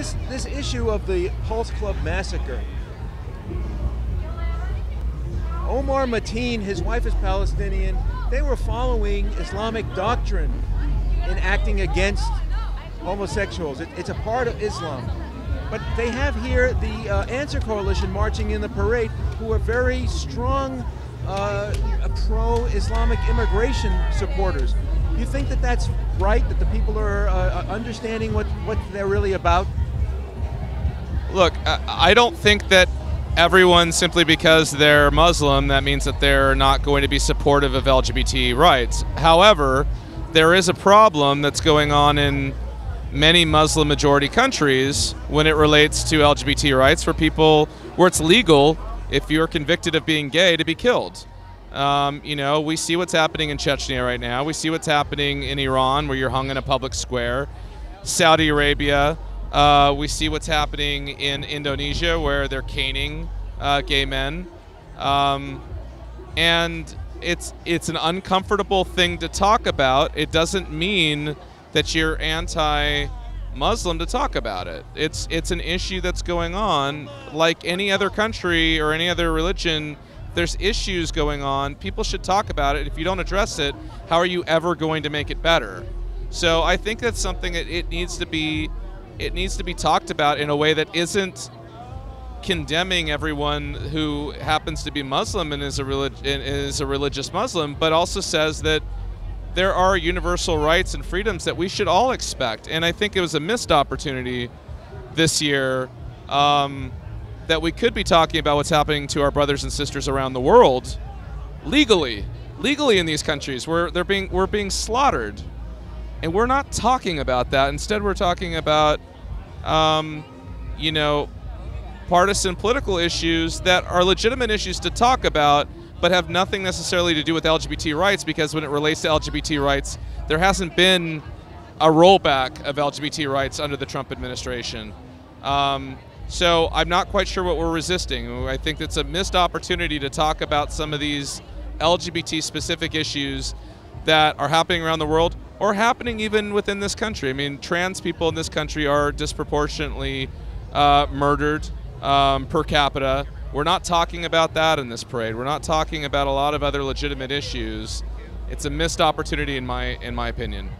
This this issue of the Pulse Club massacre. Omar Mateen, his wife is Palestinian. They were following Islamic doctrine in acting against homosexuals. It, it's a part of Islam. But they have here the uh, Answer Coalition marching in the parade, who are very strong uh, pro-Islamic immigration supporters. Do you think that that's right? That the people are uh, understanding what, what they're really about? Look, I don't think that everyone simply because they're Muslim that means that they're not going to be supportive of LGBT rights. However, there is a problem that's going on in many Muslim majority countries when it relates to LGBT rights for people where it's legal if you're convicted of being gay to be killed. Um, you know, we see what's happening in Chechnya right now. We see what's happening in Iran where you're hung in a public square. Saudi Arabia. Uh, we see what's happening in Indonesia where they're caning uh, gay men. Um, and it's it's an uncomfortable thing to talk about. It doesn't mean that you're anti-Muslim to talk about it. It's it's an issue that's going on, like any other country or any other religion. There's issues going on. People should talk about it. If you don't address it, how are you ever going to make it better? So I think that's something that it needs to be it needs to be talked about in a way that isn't condemning everyone who happens to be Muslim and is a relig- is a religious Muslim, but also says that there are universal rights and freedoms that we should all expect. And I think it was a missed opportunity this year um, that we could be talking about what's happening to our brothers and sisters around the world legally, legally in these countries where they're being we're being slaughtered, and we're not talking about that. Instead, we're talking about, um, you know, partisan political issues that are legitimate issues to talk about but have nothing necessarily to do with LGBT rights because when it relates to LGBT rights, there hasn't been a rollback of LGBT rights under the Trump administration. Um, so I'm not quite sure what we're resisting. I think it's a missed opportunity to talk about some of these LGBT specific issues that are happening around the world or happening even within this country. I mean, trans people in this country are disproportionately uh, murdered um, per capita we're not talking about that in this parade. We're not talking about a lot of other legitimate issues. It's a missed opportunity in my in my opinion.